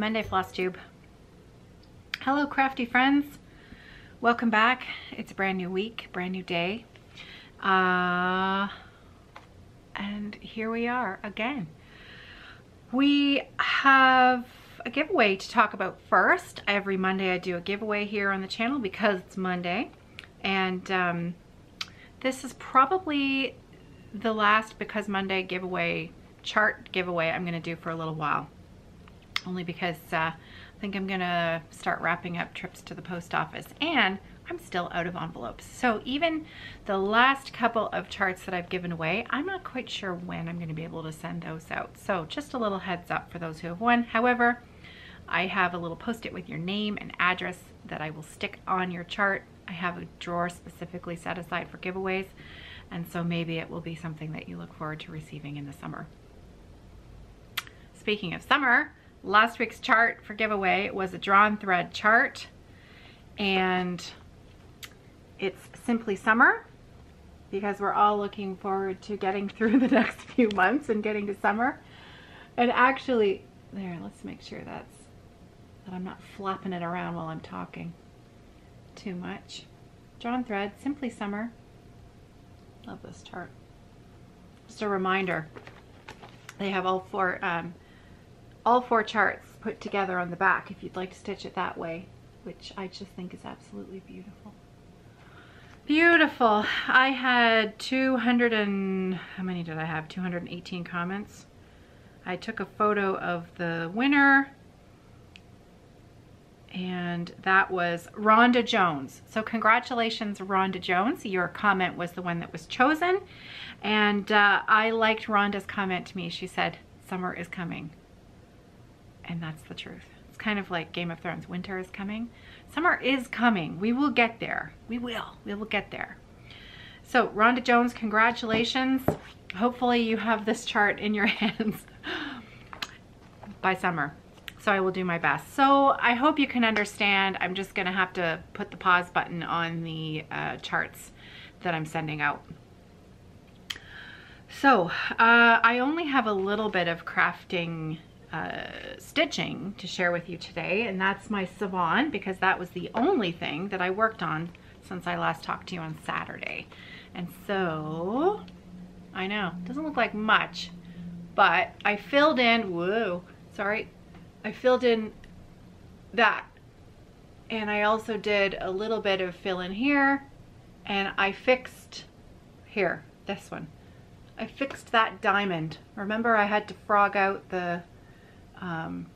Monday, Floss Tube. Hello, crafty friends. Welcome back. It's a brand new week, brand new day. Uh, and here we are again. We have a giveaway to talk about first. Every Monday I do a giveaway here on the channel because it's Monday. And um, this is probably the last Because Monday giveaway, chart giveaway I'm gonna do for a little while. Only because uh, I think I'm gonna start wrapping up trips to the post office and I'm still out of envelopes. So even the last couple of charts that I've given away, I'm not quite sure when I'm gonna be able to send those out. So just a little heads up for those who have won. However, I have a little post-it with your name and address that I will stick on your chart. I have a drawer specifically set aside for giveaways. And so maybe it will be something that you look forward to receiving in the summer. Speaking of summer, last week's chart for giveaway was a drawn thread chart. And it's simply summer because we're all looking forward to getting through the next few months and getting to summer. And actually, there, let's make sure that's that I'm not flapping it around while I'm talking too much. Drawn thread, simply summer. Love this chart. Just a reminder, they have all four, um, all four charts put together on the back if you'd like to stitch it that way, which I just think is absolutely beautiful. Beautiful. I had 200 and, how many did I have? 218 comments. I took a photo of the winner and that was Rhonda Jones. So congratulations, Rhonda Jones. Your comment was the one that was chosen. And uh, I liked Rhonda's comment to me. She said, summer is coming. And that's the truth. It's kind of like Game of Thrones. Winter is coming. Summer is coming. We will get there. We will. We will get there. So Rhonda Jones, congratulations. Hopefully you have this chart in your hands by summer so I will do my best. So I hope you can understand. I'm just gonna have to put the pause button on the uh, charts that I'm sending out. So uh, I only have a little bit of crafting uh, stitching to share with you today, and that's my Savon because that was the only thing that I worked on since I last talked to you on Saturday. And so, I know, doesn't look like much, but I filled in, whoa, sorry, I filled in that. And I also did a little bit of fill in here and I fixed here, this one. I fixed that diamond. Remember I had to frog out the, um,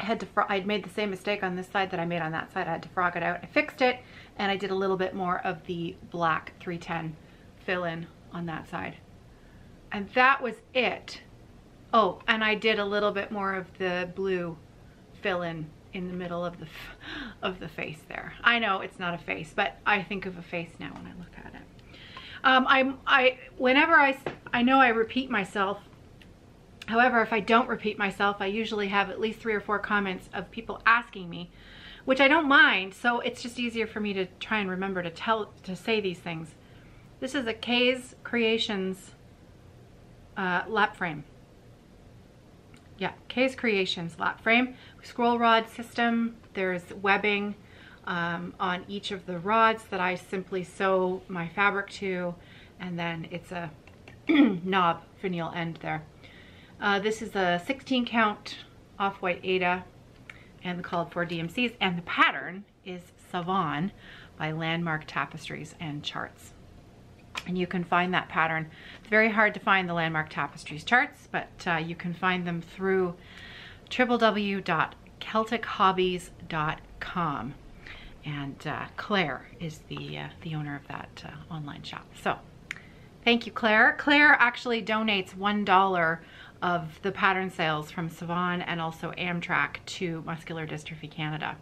I had to, I'd made the same mistake on this side that I made on that side. I had to frog it out. I fixed it and I did a little bit more of the black 310 fill in on that side. And that was it. Oh, and I did a little bit more of the blue fill in in the middle of the of the face there. I know it's not a face, but I think of a face now when I look at it. Um, I'm I whenever I I know I repeat myself. However, if I don't repeat myself, I usually have at least three or four comments of people asking me, which I don't mind. So it's just easier for me to try and remember to tell to say these things. This is a K's Creations uh, lap frame yeah, K's Creations lap frame. Scroll rod system. There's webbing um, on each of the rods that I simply sew my fabric to. And then it's a knob finial end there. Uh, this is a 16 count off-white Aida and the called for DMCs. And the pattern is Savon by Landmark Tapestries and Charts and you can find that pattern. It's very hard to find the Landmark Tapestries charts, but uh, you can find them through www.celtichobbies.com. And uh, Claire is the, uh, the owner of that uh, online shop. So thank you, Claire. Claire actually donates $1 of the pattern sales from Savon and also Amtrak to Muscular Dystrophy Canada.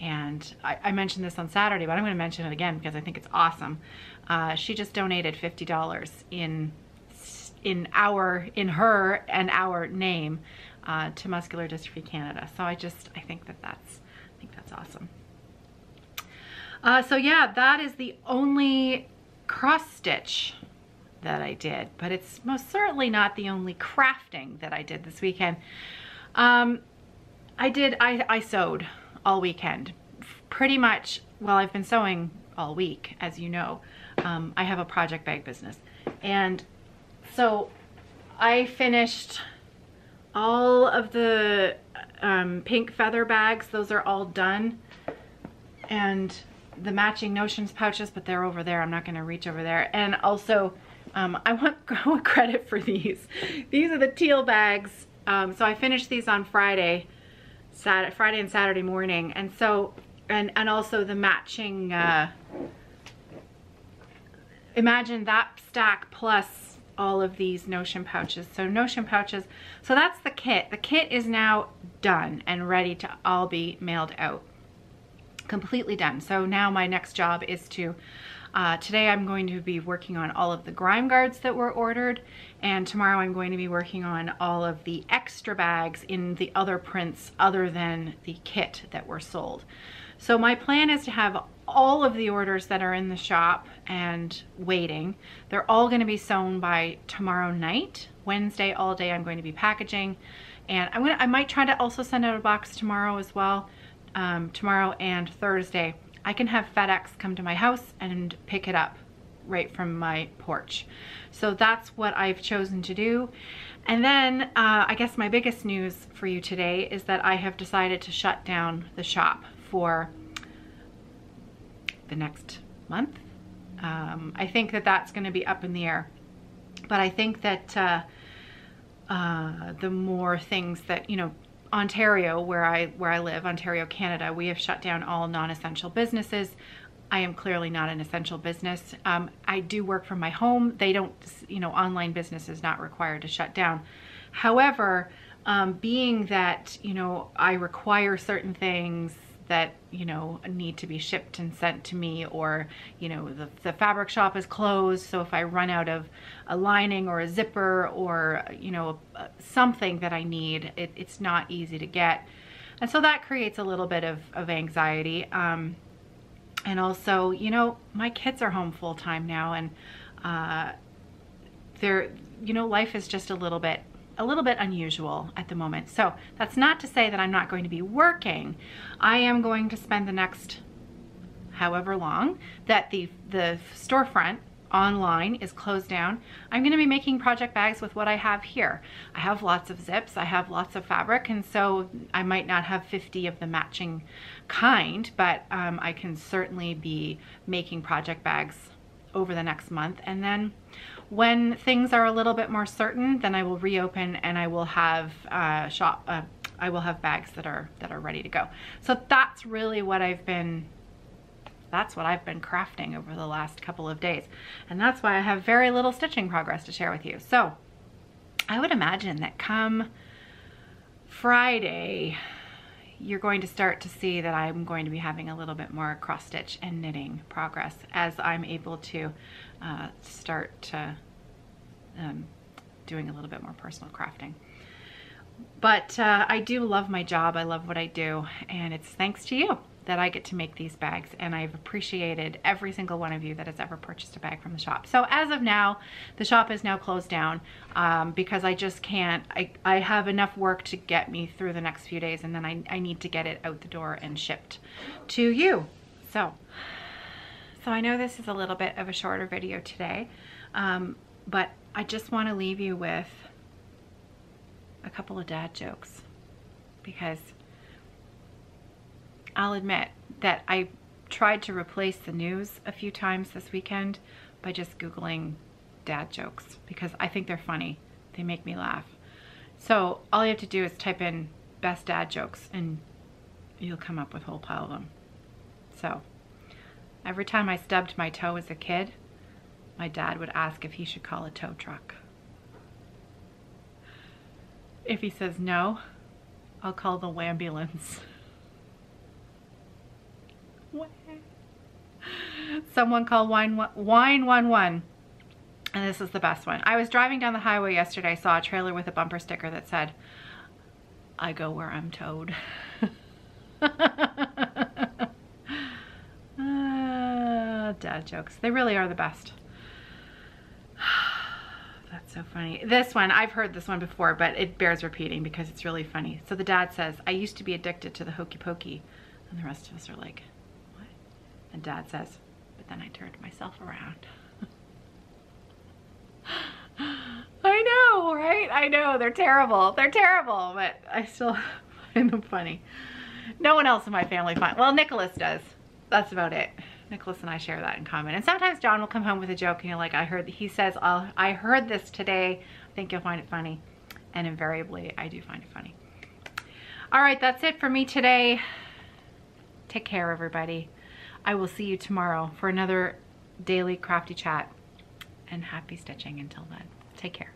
And I, I mentioned this on Saturday, but I'm going to mention it again because I think it's awesome. Uh, she just donated $50 in in our in her and our name uh, to Muscular Dystrophy Canada. So I just I think that that's I think that's awesome. Uh, so yeah, that is the only cross stitch that I did, but it's most certainly not the only crafting that I did this weekend. Um, I did, I, I sewed all weekend. Pretty much, well, I've been sewing all week, as you know. Um, I have a project bag business. And so I finished all of the um, pink feather bags. Those are all done. And the matching notions pouches, but they're over there. I'm not going to reach over there. And also, um, I, want, credit for these. These are the teal bags. Um, so I finished these on Friday, Saturday, Friday and Saturday morning. And so, and, and also the matching, uh, imagine that stack plus all of these Notion pouches. So Notion pouches, so that's the kit. The kit is now done and ready to all be mailed out. Completely done. So now my next job is to, uh, today I'm going to be working on all of the grime guards that were ordered and tomorrow I'm going to be working on all of the extra bags in the other prints other than the kit that were sold. So my plan is to have all of the orders that are in the shop and waiting. They're all gonna be sewn by tomorrow night. Wednesday all day I'm going to be packaging. And I'm gonna, I might try to also send out a box tomorrow as well. Um, tomorrow and Thursday. I can have FedEx come to my house and pick it up right from my porch. So that's what I've chosen to do. And then uh, I guess my biggest news for you today is that I have decided to shut down the shop for the next month. Um, I think that that's going to be up in the air. But I think that uh, uh, the more things that, you know, Ontario, where I where I live, Ontario, Canada, we have shut down all non-essential businesses. I am clearly not an essential business. Um, I do work from my home. They don't, you know, online business is not required to shut down. However, um, being that, you know, I require certain things that you know need to be shipped and sent to me or you know the, the fabric shop is closed so if I run out of a lining or a zipper or you know something that I need it, it's not easy to get. And so that creates a little bit of, of anxiety um, and also you know my kids are home full-time now and uh, they're you know life is just a little bit a little bit unusual at the moment. So that's not to say that I'm not going to be working. I am going to spend the next however long that the, the storefront online is closed down. I'm gonna be making project bags with what I have here. I have lots of zips, I have lots of fabric, and so I might not have 50 of the matching kind, but um, I can certainly be making project bags over the next month. And then when things are a little bit more certain, then I will reopen and I will have uh, shop. Uh, I will have bags that are that are ready to go. So that's really what I've been. That's what I've been crafting over the last couple of days, and that's why I have very little stitching progress to share with you. So I would imagine that come Friday, you're going to start to see that I'm going to be having a little bit more cross stitch and knitting progress as I'm able to uh, start um, doing a little bit more personal crafting. But uh, I do love my job. I love what I do. And it's thanks to you that I get to make these bags and I've appreciated every single one of you that has ever purchased a bag from the shop. So as of now, the shop is now closed down um, because I just can't, I, I have enough work to get me through the next few days and then I, I need to get it out the door and shipped to you. So so I know this is a little bit of a shorter video today, um, but I just want to leave you with a couple of dad jokes because I'll admit that I tried to replace the news a few times this weekend by just Googling dad jokes because I think they're funny. They make me laugh. So all you have to do is type in best dad jokes and you'll come up with a whole pile of them. So Every time I stubbed my toe as a kid, my dad would ask if he should call a tow truck. If he says no, I'll call the ambulance. Someone called wine wine one one. And this is the best one. I was driving down the highway yesterday, I saw a trailer with a bumper sticker that said, I go where I'm towed. Ah, dad jokes. They really are the best. that's so funny. This one, I've heard this one before, but it bears repeating because it's really funny. So the dad says, I used to be addicted to the hokey pokey. And the rest of us are like, what? And dad says, but then I turned myself around. I know, right? I know, they're terrible. They're terrible, but I still find them funny. No one else in my family finds, well, Nicholas does. That's about it. Nicholas and I share that in common. And sometimes John will come home with a joke and you're like, I heard, he says, uh, I heard this today. I think you'll find it funny. And invariably, I do find it funny. All right, that's it for me today. Take care, everybody. I will see you tomorrow for another daily crafty chat and happy stitching until then. Take care.